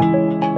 you